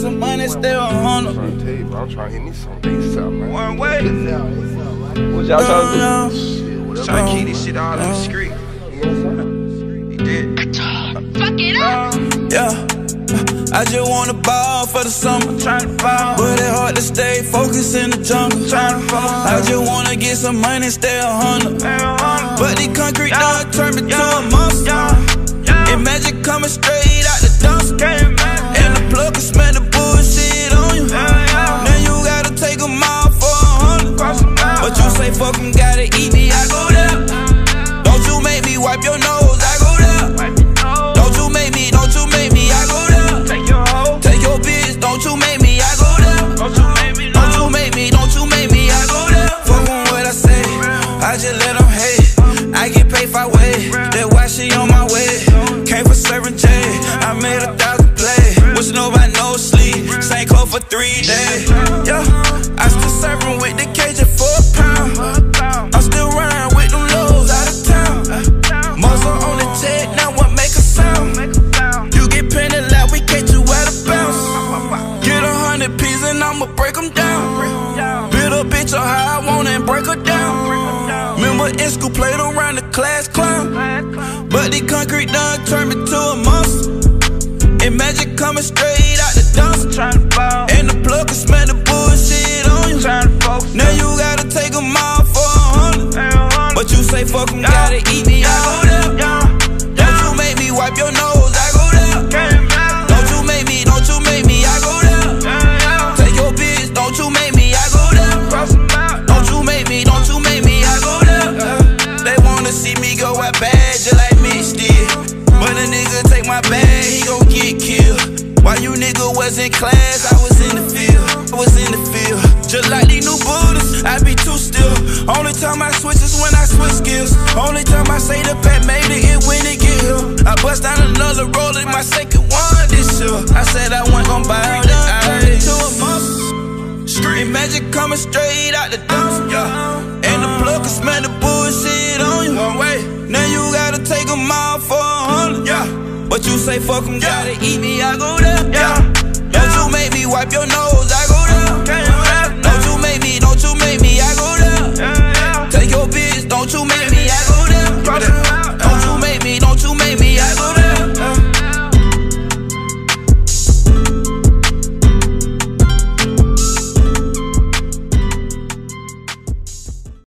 some money, stay a hundred. I'm trying to tell you, bro. I'm trying to hit me some ASAP, man. One way. What y'all trying to do? Yeah. Shit, whatever. Trying to keep this shit all in the street. He did. Fuck it up. Yeah. I just wanna ball for the summer. Tryna ball. But it hard to stay focused in the jungle. Tryna fall. I just wanna get some money, stay a hundred. But the concrete done turned me to a monster. Imagine coming straight Wish nobody no sleep, code for three days. Yeah, I still serving with the cage for a pound. I'm still riding with them lows out of town. Muscle on the tech, now what make a sound? You get penny like we catch you out of bounds. Get a hundred pieces and I'ma break them down. Build a bitch on how I want and break her down. Remember in school played around the class clown. But the concrete done turned me to a monster. Imagine coming straight out the dumpster. And the While you nigga was in class, I was in the field. I was in the field. Just like these new Buddhas, I be too still. Only time I switch is when I switch skills. Only time I say the pet made it, it when it get here. I bust down another roll in my second one this year. I said I wasn't gon' buy all the. To a. Street magic coming straight out the dumpster. Yeah. And the plug can smell the bullshit on you. One way. Now you gotta take them all for a hundred. Yeah. But you say fuck 'em, gotta eat me, I go there. Yeah.